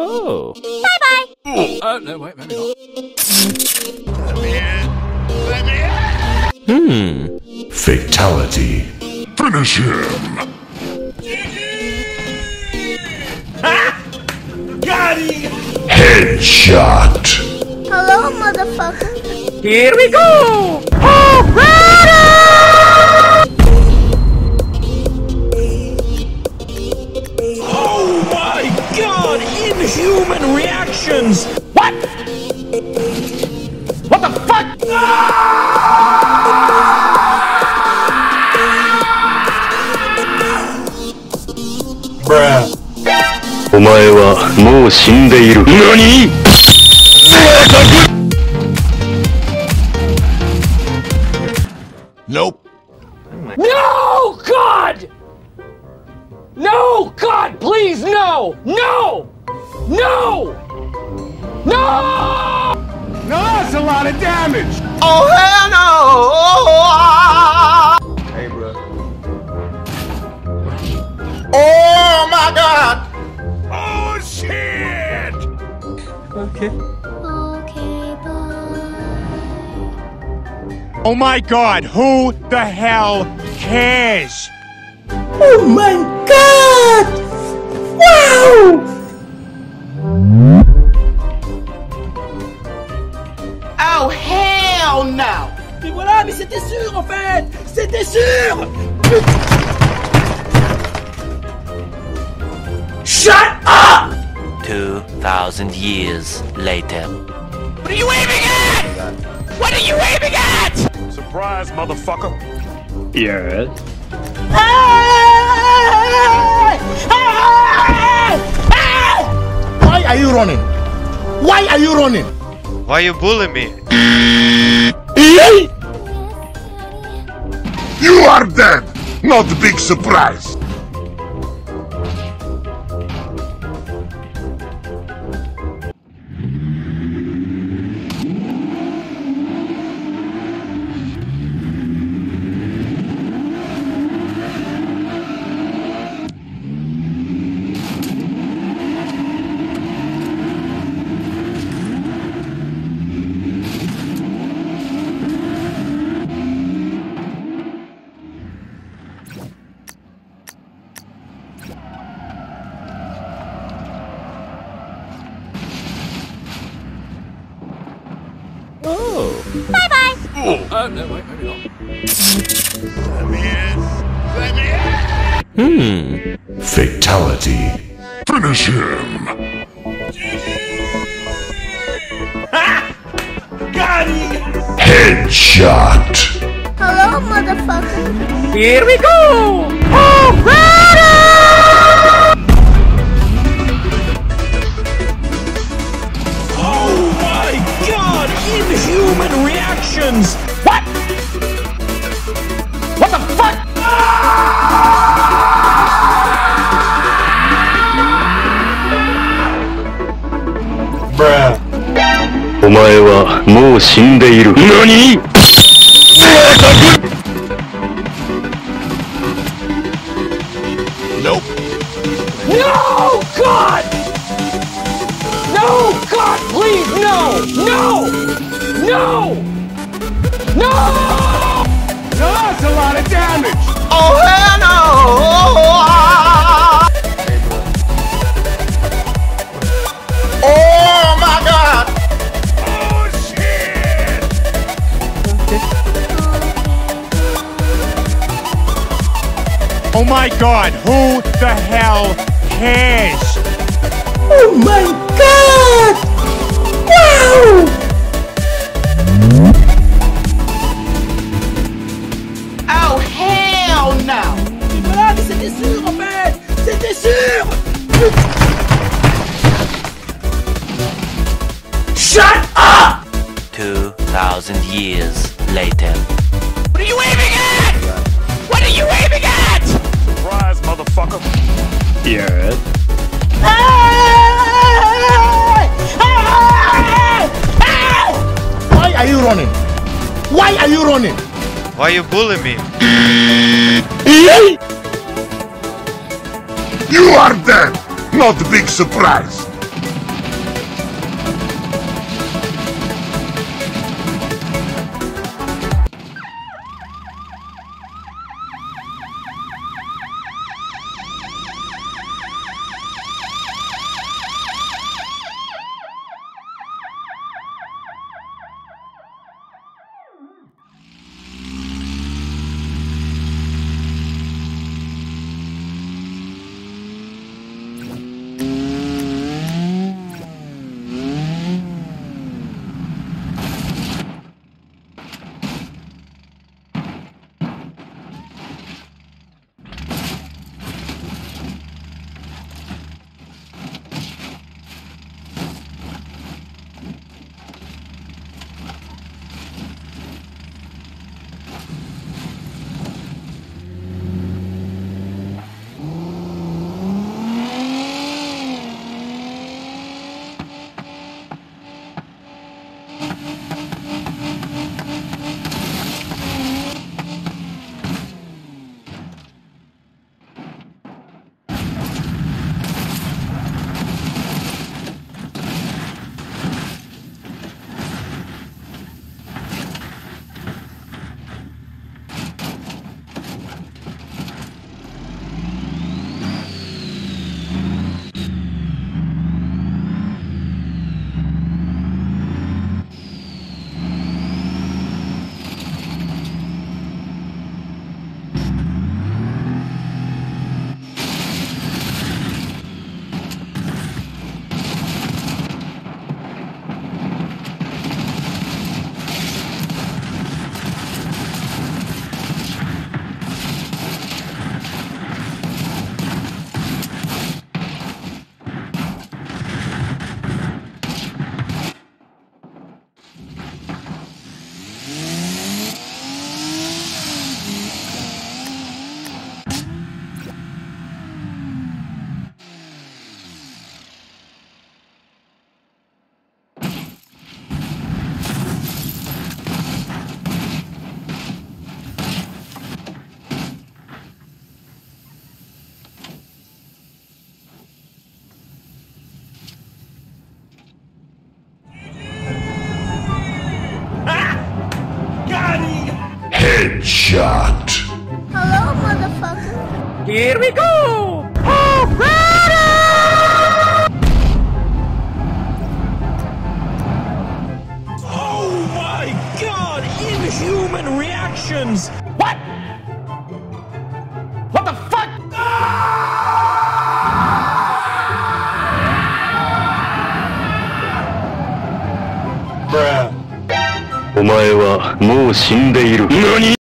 Oh. Bye bye. Uh, no, wait, maybe not. Let me in. Let me in. Hmm. Fatality. Finish him. Got him! Headshot. Hello, motherfucker. Here we go! Oh Inhuman reactions! What? What the fuck? Bruh. お前はもう死んでいる。何 Nope. No! God! No! God, please, no! No! No! No! No, that's a lot of damage! Oh hell no! Hey, bro. Oh my god! Oh shit! Okay. Okay, bye. Oh my god, who the hell cares? Oh my god! Wow! C'était sûr en fait! C'était sûr! Shut up! 2,000 years later. What are you aiming at? What are you aiming at? Surprise, motherfucker. Yes. Why are you running? Why are you running? Why are you bullying me? Eh? You are dead. Not big surprise. Oh. Bye bye. Uh, no, wait, maybe not. Hmm. Fatality. Finish him. Got him! Headshot. Hello, motherfucker. Here we go! Oh 前はもう死んでいる。何! No! No! No, that's a lot of damage! Oh hell Oh my god, who the hell cares? Oh my god! Wow! Oh hell no! Mais voilà, mais c'était sûr en fait! C'était sûr! Shut up! 2,000 years later. What are you aiming at? What are you aiming at? Surprise, motherfucker. Yes. Why are you running? Why are you running? Why are you bully me? You are dead. Not a big surprise. Headshot. Hello, motherfucker. Here we go! Oh my god! Inhuman reactions! What? What the fuck? お前はもう死んでいる。何